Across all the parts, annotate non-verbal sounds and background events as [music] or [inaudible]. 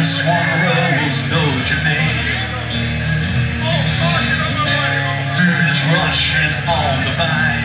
Just one rose, no your rushing on the vine.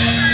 Yeah. [laughs]